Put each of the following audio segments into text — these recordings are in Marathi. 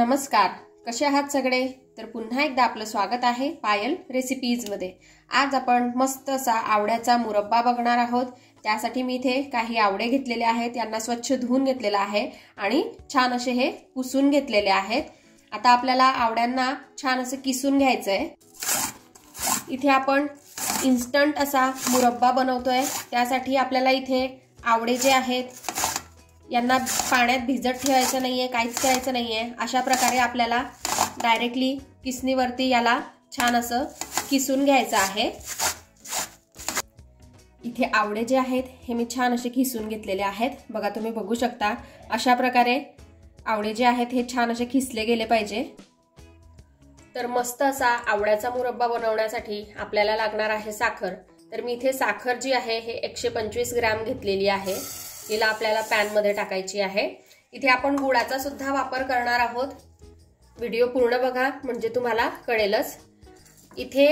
नमस्कार. कसे आहात सगळे? तर पुन्हा एकदा आपलं स्वागत आहे पायल रेसिपीजमध्ये आज आपण मस्त असा आवड्याचा मुरब्बा बघणार आहोत. त्यासाठी मी इथे काही आवडे घेतलेले आहेत यांना स्वच्छ धुवून घेतलेलं आहे आणि छान असे हे पुसून घेतलेले आहेत. आता आपल्याला आवड्यांना छान असं किसून घ्यायचं आहे इथे आपण इन्स्टंट असा मुरब्बा बनवतोय. त्यासाठी आपल्याला इथे आवडे जे आहेत यांना पाण्यात भिजत ठेवायचं नाहीये काहीच करायचं नाहीये. अशा प्रकारे आपल्याला डायरेक्टली किसणीवरती याला छान असं किसून घ्यायचं आहे. इथे आवडे जे आहेत हे मी छान असे खिसून घेतलेले आहेत. बघा तुम्ही बघू शकता. अशा प्रकारे आवडे जे आहेत हे छान असे खिसले गेले पाहिजे. तर मस्त असा आवड्याचा मुरब्बा बनवण्यासाठी आपल्याला लागणार आहे साखर. तर मी इथे साखर जी आहे हे एकशे पंचवीस ग्रॅम घेतलेली आहे. हिला आपल्याला पॅनमध्ये टाकायची आहे. इथे आपण गुळाचा सुद्धा वापर करणार आहोत. व्हिडिओ पूर्ण बघा म्हणजे तुम्हाला कळेलच. इथे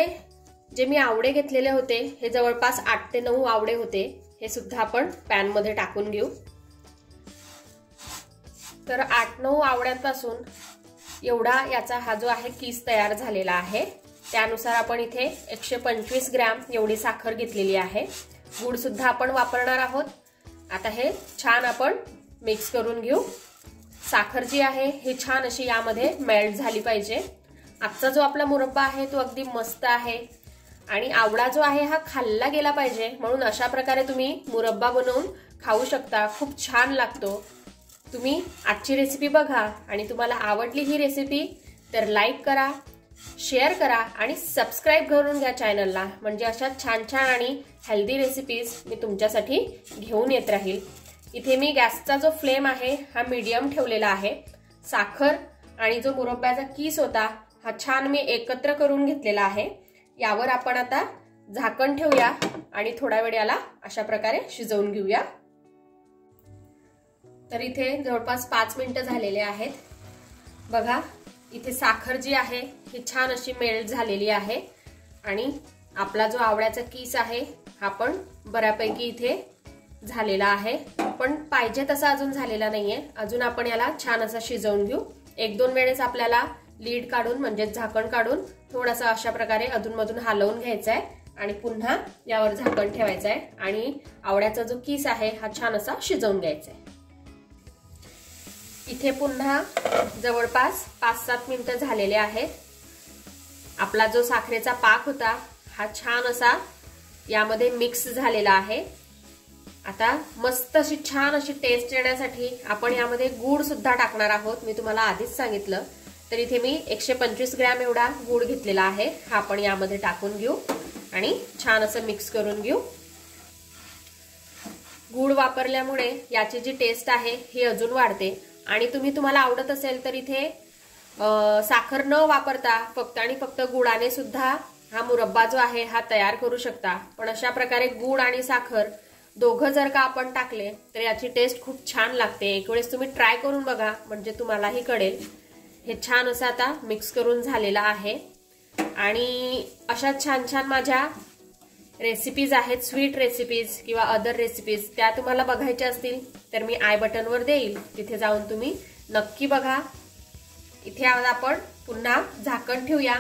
जे मी आवडे घेतलेले होते हे जवळपास आठ ते नऊ आवडे होते हे सुद्धा आपण पॅनमध्ये टाकून घेऊ. तर आठ नऊ आवड्यांपासून एवढा याचा हा जो आहे किस तयार झालेला आहे. त्यानुसार आपण इथे एकशे पंचवीस ग्रॅम एवढी साखर घेतलेली आहे. गुळ सुद्धा आपण वापरणार आहोत. आता हे छान आपण मिक्स करून घेऊ. साखर जी आहे ही छान अशी यामध्ये मेल्ट झाली पाहिजे. आजचा जो आपला मुरब्बा आहे तो अगदी मस्त आहे. आणि आवडा जो आहे हा खाल्ला गेला पाहिजे. म्हणून अशा प्रकारे तुम्ही मुरब्बा बनवून खाऊ शकता. खूप छान लागतो. तुम्ही आजची रेसिपी बघा. आणि तुम्हाला आवडली ही रेसिपी तर लाईक करा. शेअर करा आणि सबस्क्राईब करून घ्या चॅनलला म्हणजे अशा छान छान आणि हेल्दी रेसिपीज मी तुमच्यासाठी घेऊन येत राहील. इथे मी गॅसचा जो फ्लेम आहे हा मीडियम ठेवलेला आहे. साखर आणि जो मुरब्याचा कीस होता हा छान मी एकत्र करून घेतलेला आहे. यावर आपण आता झाकण ठेवूया आणि थोड्या वेळ याला अशा प्रकारे शिजवून घेऊया. तर इथे जवळपास पाच मिनिटं झालेले आहेत. बघा इथे साखर जी आहे ही छान अशी मेल्ट झालेली आहे. आणि आपला जो आवळ्याचा कीस आहे हा पण बऱ्यापैकी इथे झालेला आहे. पण पाहिजे तसा अजून झालेला नाहीये. अजून आपण याला छान असा शिजवून घेऊ. एक दोन वेळेस आपल्याला लीड काढून म्हणजेच झाकण काढून थोडासा अशा प्रकारे अधूनमधून हलवून घ्यायचं आहे आणि पुन्हा यावर झाकण ठेवायचं आहे आणि आवळ्याचा जो किस आहे हा छान असा शिजवून घ्यायचा आहे इथे पुन्हा जवळपास पाच सात मिनिटं झालेले आहेत. आपला जो साखरेचा पाक होता हा छान असा यामध्ये मिक्स झालेला आहे. आता मस्त अशी छान अशी टेस्ट येण्यासाठी आपण यामध्ये गूळ सुद्धा टाकणार आहोत. मी तुम्हाला आधीच सांगितलं. तर इथे मी एकशे पंचवीस ग्रॅम एवढा गूळ घेतलेला आहे. हा आपण यामध्ये टाकून घेऊ आणि छान असं मिक्स करून घेऊ. गूळ वापरल्यामुळे याची जी टेस्ट आहे ही अजून वाढते. आणि तुम्ही तुम्हाला आवडत असेल तर इथे साखर न वापरता फक्त आणि फक्त गुळाने सुद्धा हा मुरब्बा जो आहे हा तयार करू शकता. पण अशा प्रकारे गुळ आणि साखर दोघं जर का आपण टाकले तर याची टेस्ट खूप छान लागते. एक वेळेस तुम्ही ट्राय करून बघा म्हणजे तुम्हालाही कळेल. हे छान असं आता मिक्स करून झालेलं आहे. आणि अशा छान छान माझ्या रेसिपीज आहेत स्वीट रेसिपीज किंवा अदर रेसिपीज त्या तुम्हाला बघायच्या असतील तर मी आय बटनवर देईल. तिथे जाऊन तुम्ही नक्की बघा. इथे आज आपण पुन्हा झाकण ठेवूया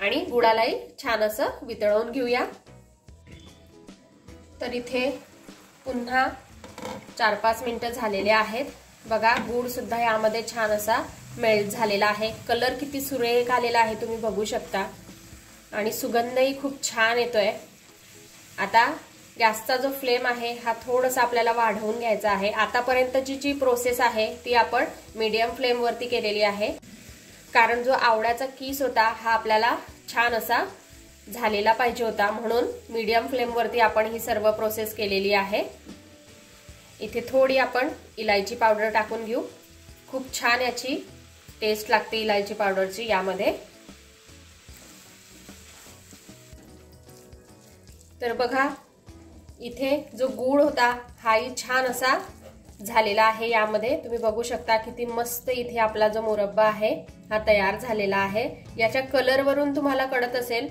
आणि गुळालाही छान असं वितळवून घेऊया. तर इथे पुन्हा चार पाच मिनटं झालेले आहेत. बघा गुळ सुद्धा यामध्ये छान असा मेल्ट झालेला आहे. कलर किती सुरेख आलेला आहे तुम्ही बघू शकता. आणि सुगंधही खूप छान येतोय. आता गॅसचा जो फ्लेम आहे हा थोडासा आपल्याला वाढवून घ्यायचा आहे. आतापर्यंतची जी प्रोसेस आहे ती आपण मीडियम फ्लेमवरती केलेली आहे. कारण जो आवड्याचा कीस होता हा आपल्याला छान असा झालेला पाहिजे होता. म्हणून मीडियम फ्लेमवरती आपण ही सर्व प्रोसेस केलेली आहे. इथे थोडी आपण इलायची पावडर टाकून घेऊ. खूप छान याची टेस्ट लागते इलायची पावडरची यामध्ये. तर बघा इथे जो गूळ होता हाही छान असा झालेला आहे यामध्ये. तुम्ही बघू शकता किती मस्त इथे आपला जो मुरब्बा आहे हा तयार झालेला आहे. याच्या कलरवरून तुम्हाला कळत असेल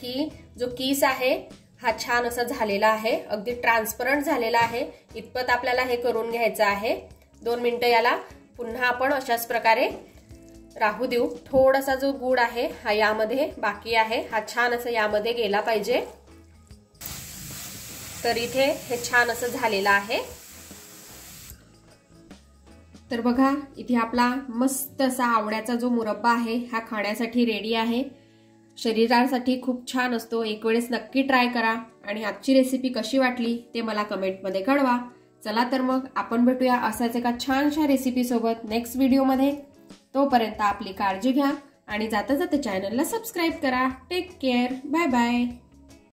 की जो कीस आहे हा छान असा झालेला आहे. अगदी ट्रान्सपरंट झालेला आहे. इतपत आपल्याला हे करून घ्यायचं आहे. दोन मिनटं याला पुन्हा आपण अशाच प्रकारे राहू देऊ. थोडासा जो गुड आहे हा यामध्ये बाकी आहे. हा छान असं यामध्ये गेला पाहिजे. तर इथे हे छान असं झालेलं आहे. तर बघा इथे आपला मस्त असा आवड्याचा जो मुरब्बा आहे हा खाण्यासाठी रेडी आहे. शरीरासाठी खूप छान असतो. एक वेळेस नक्की ट्राय करा. आणि आजची रेसिपी कशी वाटली ते मला कमेंटमध्ये कळवा. चला तर मग आपण भेटूया असाच एका छानशा रेसिपीसोबत नेक्स्ट व्हिडिओमध्ये तोपर्यंत आपली काळजी घ्या आणि जाता जाता चॅनलला सबस्क्राईब करा. Take care bye bye